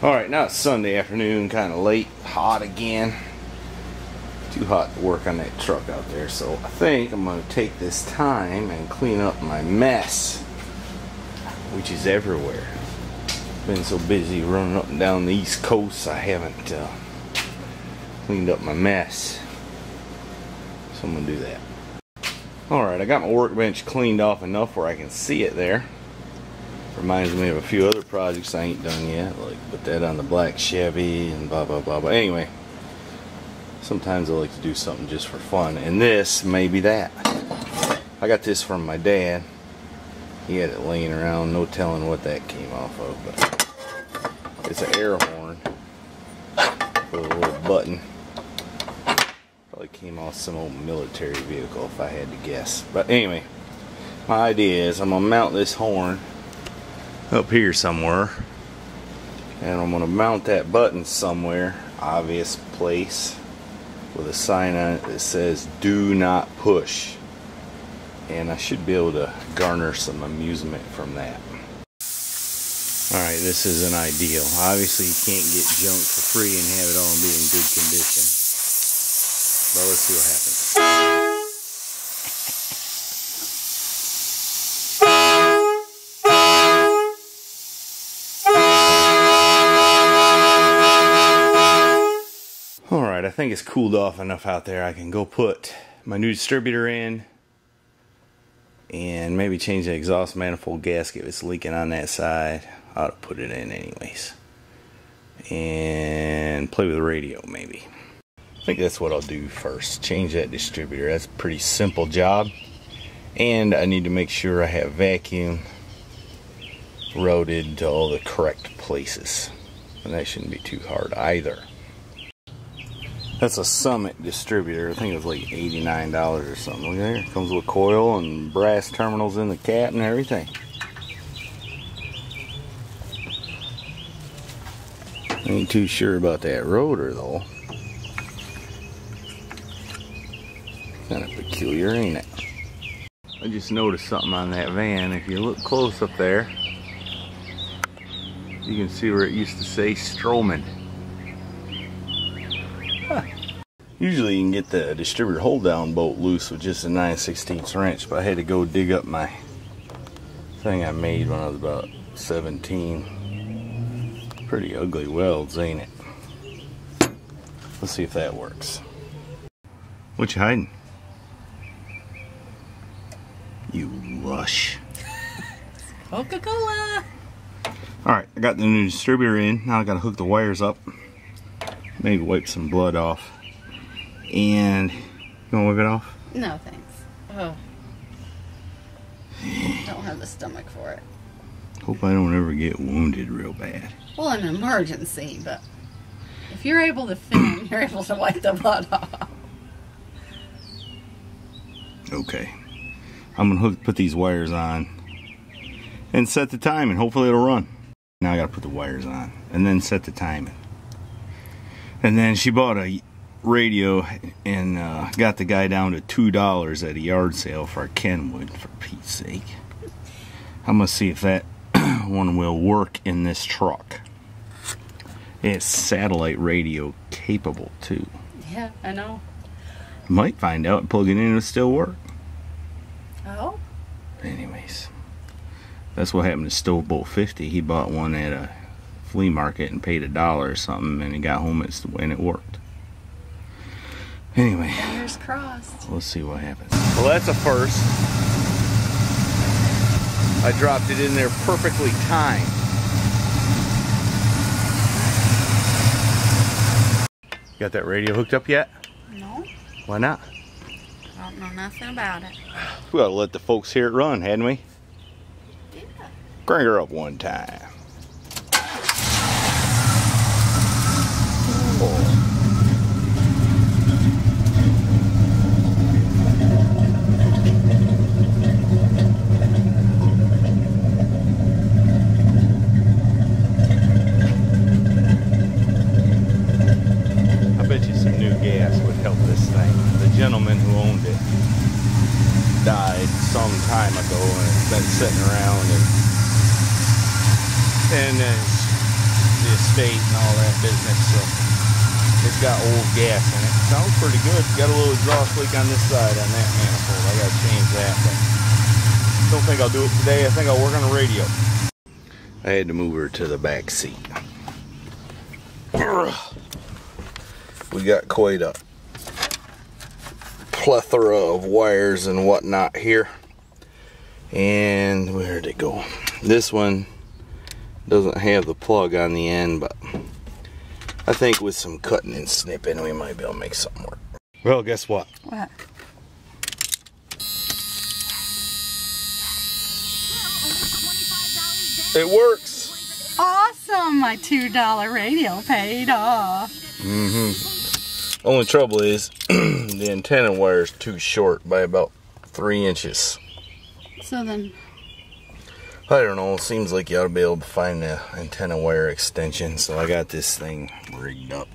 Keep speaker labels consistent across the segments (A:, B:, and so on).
A: Alright, now it's Sunday afternoon, kind of late, hot again. Too hot to work on that truck out there, so I think I'm going to take this time and clean up my mess, which is everywhere. Been so busy running up and down the East Coast, I haven't uh, cleaned up my mess. So I'm going to do that. Alright, I got my workbench cleaned off enough where I can see it there. Reminds me of a few other projects I ain't done yet, like put that on the black Chevy and blah blah blah. But anyway, sometimes I like to do something just for fun, and this may be that. I got this from my dad. He had it laying around, no telling what that came off of, but it's an air horn with a little button. Probably came off some old military vehicle if I had to guess. But anyway, my idea is I'm gonna mount this horn up here somewhere. And I'm going to mount that button somewhere obvious place with a sign on it that says do not push. And I should be able to garner some amusement from that. Alright this is an ideal. Obviously you can't get junk for free and have it all be in good condition. But let's see what happens think it's cooled off enough out there. I can go put my new distributor in and maybe change the exhaust manifold gasket if it's leaking on that side. I ought to put it in anyways. And play with the radio maybe. I think that's what I'll do first. Change that distributor. That's a pretty simple job. And I need to make sure I have vacuum routed to all the correct places. And that shouldn't be too hard either. That's a Summit distributor. I think it was like $89 or something. Look there. It comes with coil and brass terminals in the cap and everything. Ain't too sure about that rotor though. Kind of peculiar, ain't it? I just noticed something on that van. If you look close up there, you can see where it used to say Stroman. Usually you can get the distributor hold down bolt loose with just a 9 16 wrench, but I had to go dig up my thing I made when I was about 17. Pretty ugly welds, ain't it? Let's see if that works. What you hiding? You lush.
B: Coca-Cola.
A: Alright, I got the new distributor in. Now I gotta hook the wires up. Maybe wipe some blood off. And you wanna wipe it off?
B: No, thanks. Oh. Don't have the stomach for it.
A: Hope I don't ever get wounded real bad.
B: Well, an emergency, but if you're able to film, you're able to wipe the blood off.
A: Okay. I'm gonna put these wires on and set the time and hopefully it'll run. Now I gotta put the wires on and then set the timing. And then she bought a radio and uh, got the guy down to two dollars at a yard sale for Kenwood for Pete's sake. I'm gonna see if that one will work in this truck. It's satellite radio capable too.
B: Yeah, I know.
A: Might find out plug it in it'll still work.
B: Oh?
A: Anyways, that's what happened to Stovebolt 50. He bought one at a flea market and paid a dollar or something, and he got home and it worked. Anyway,
B: fingers crossed.
A: Let's see what happens. Well, that's a first. I dropped it in there perfectly timed. Got that radio hooked up yet?
B: No.
A: Why not?
B: I don't know nothing about it.
A: We ought to let the folks hear it run, hadn't we?
B: Yeah.
A: Crank her up one time. Oh. I bet you some new gas would help this thing. The gentleman who owned it died some time ago and it's been sitting around and and the state and all that business. So it's got old gas in it. Sounds pretty good. Got a little exhaust leak on this side on that manifold. I gotta change that, but don't think I'll do it today. I think I'll work on the radio. I had to move her to the back seat. We got quite a plethora of wires and whatnot here. And where did it go? This one doesn't have the plug on the end, but I think with some cutting and snipping, we might be able to make something work. Well, guess what?
B: What?
A: It works.
B: Awesome! My $2 radio paid off.
A: Mm-hmm. Only trouble is the antenna wire is too short by about three inches.
B: So then,
A: I don't know. Seems like you ought to be able to find the antenna wire extension. So I got this thing rigged up.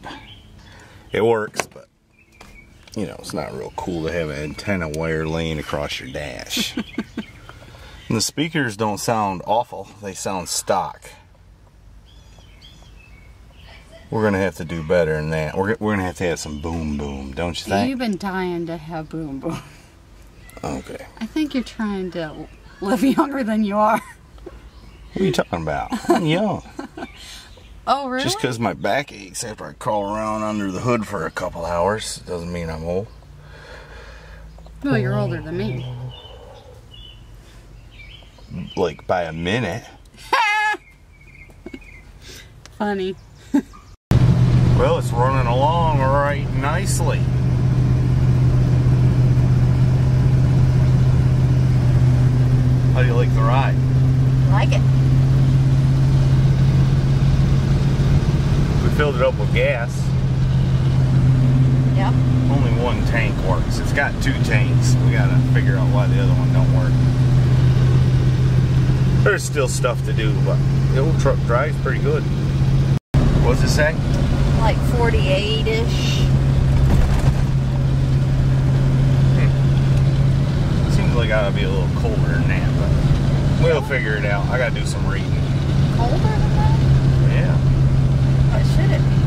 A: It works, but you know, it's not real cool to have an antenna wire laying across your dash. and the speakers don't sound awful. They sound stock. We're gonna have to do better than that. We're, we're gonna have to have some boom boom, don't you think?
B: you've been dying to have boom boom.
A: Okay.
B: I think you're trying to live younger than you are.
A: What are you talking about? I'm young.
B: Oh, really?
A: Just because my back aches after I crawl around under the hood for a couple hours doesn't mean I'm old.
B: Well, you're older than me.
A: Like by a minute.
B: Funny.
A: Well, it's running along right nicely. Do you like the ride?
B: Like it.
A: We filled it up with gas.
B: Yep.
A: Only one tank works. It's got two tanks. We gotta figure out why the other one don't work. There's still stuff to do, but the old truck drives pretty good. What's it say?
B: Like 48 ish.
A: Seems like I ought to be a little colder than that, but we'll figure it out. I gotta do some reading.
B: Colder than that?
A: Yeah,
B: What should it be?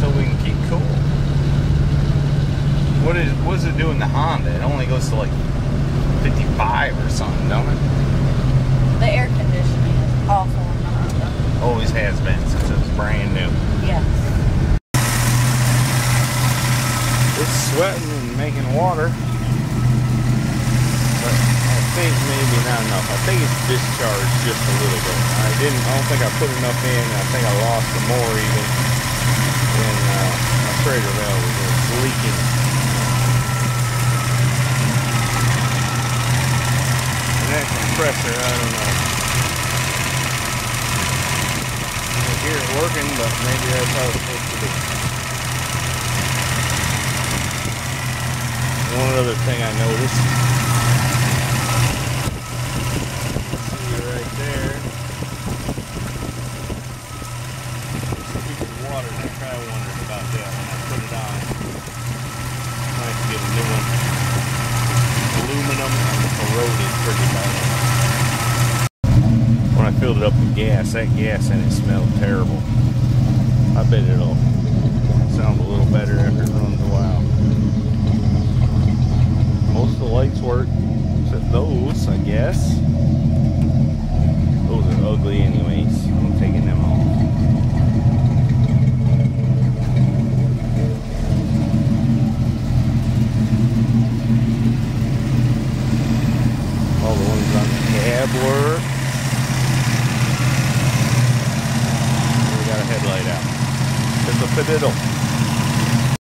A: so we can keep cool. What is what does it do in the Honda? It only goes to like 55 or something, don't it?
B: The air conditioning is awful in the Honda.
A: Always has been since it was brand new.
B: Yes.
A: It's sweating and making water. But I think maybe not enough. I think it's discharged just a little bit. I didn't I don't think I put enough in. I think I lost some more even when uh, my Schrader valve was leaking. And that compressor, I don't know. I hear it working, but maybe that's how it's supposed to be. One other thing I noticed. And when I put it on. Might to get a new one. Aluminum and corroded pretty bad. When I filled it up with gas, that gas in it smelled terrible. I bet it'll sound a little better after it runs a while. Most of the lights work, except those, I guess. Those are ugly anyways.